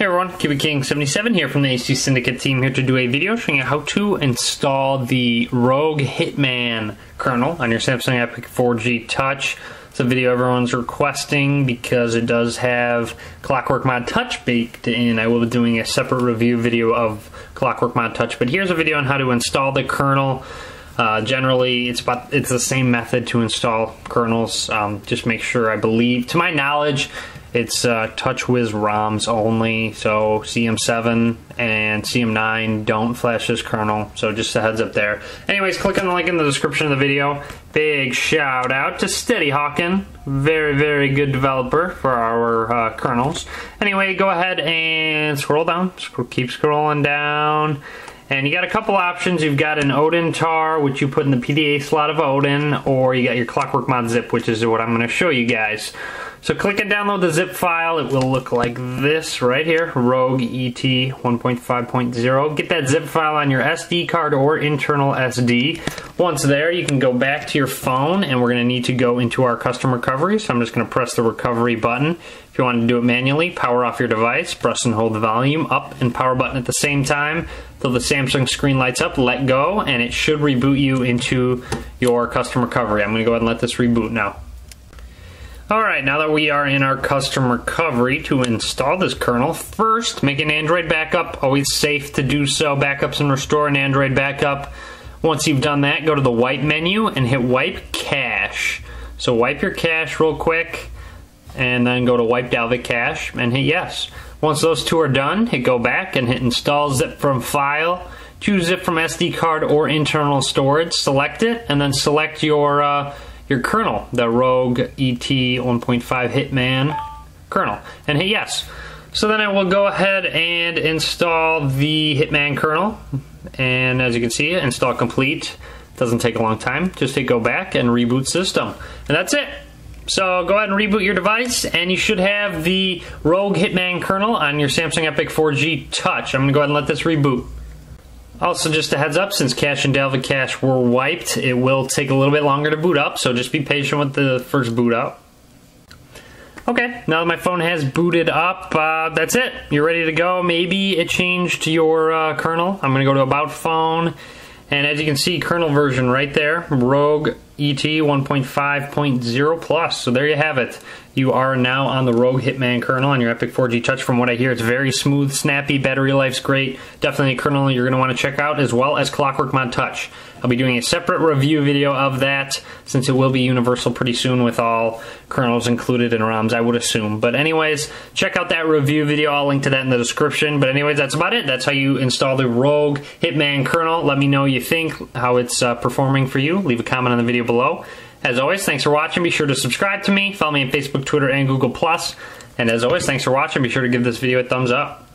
Hey everyone, QBKing 77 here from the AC Syndicate team here to do a video showing you how to install the Rogue Hitman kernel on your Samsung Epic 4G Touch. It's a video everyone's requesting because it does have Clockwork Mod Touch baked in. I will be doing a separate review video of Clockwork Mod Touch, but here's a video on how to install the kernel. Uh, generally, it's about it's the same method to install kernels. Um, just make sure, I believe, to my knowledge, it's uh, TouchWiz ROMs only, so CM7 and CM9 don't flash this kernel, so just a heads up there. Anyways, click on the link in the description of the video. Big shout out to Steady Hawkin, very, very good developer for our uh, kernels. Anyway, go ahead and scroll down, keep scrolling down. And you got a couple options. You've got an Odin tar, which you put in the PDA slot of Odin, or you got your Clockwork Mod zip, which is what I'm going to show you guys. So click and download the zip file. It will look like this right here, Rogue ET 1.5.0. Get that zip file on your SD card or internal SD. Once there, you can go back to your phone and we're gonna need to go into our custom recovery. So I'm just gonna press the recovery button. If you want to do it manually, power off your device, press and hold the volume up and power button at the same time till the Samsung screen lights up, let go, and it should reboot you into your custom recovery. I'm gonna go ahead and let this reboot now. Alright, now that we are in our custom recovery to install this kernel, first make an Android backup. Always safe to do so. Backups and restore an Android backup. Once you've done that, go to the wipe menu and hit wipe cache. So wipe your cache real quick and then go to wipe Dalvik cache and hit yes. Once those two are done, hit go back and hit install zip from file. Choose zip from SD card or internal storage. Select it and then select your uh, your kernel, the Rogue ET 1.5 Hitman kernel, and hit yes. So then I will go ahead and install the Hitman kernel, and as you can see, install complete. Doesn't take a long time. Just hit go back and reboot system, and that's it. So go ahead and reboot your device, and you should have the Rogue Hitman kernel on your Samsung Epic 4G Touch. I'm going to go ahead and let this reboot. Also, just a heads up, since Cache and Dalvik Cache were wiped, it will take a little bit longer to boot up, so just be patient with the first boot up. Okay, now that my phone has booted up, uh, that's it. You're ready to go. Maybe it changed your uh, kernel. I'm going to go to About Phone, and as you can see, kernel version right there, Rogue ET 1.5.0 plus. So there you have it. You are now on the Rogue Hitman kernel on your Epic 4G Touch. From what I hear, it's very smooth, snappy, battery life's great. Definitely a kernel you're going to want to check out, as well as Clockwork Mod Touch. I'll be doing a separate review video of that, since it will be universal pretty soon with all kernels included in ROMs, I would assume. But anyways, check out that review video. I'll link to that in the description. But anyways, that's about it. That's how you install the Rogue Hitman kernel. Let me know you think, how it's uh, performing for you. Leave a comment on the video below. As always, thanks for watching. Be sure to subscribe to me. Follow me on Facebook, Twitter, and Google+. And as always, thanks for watching. Be sure to give this video a thumbs up.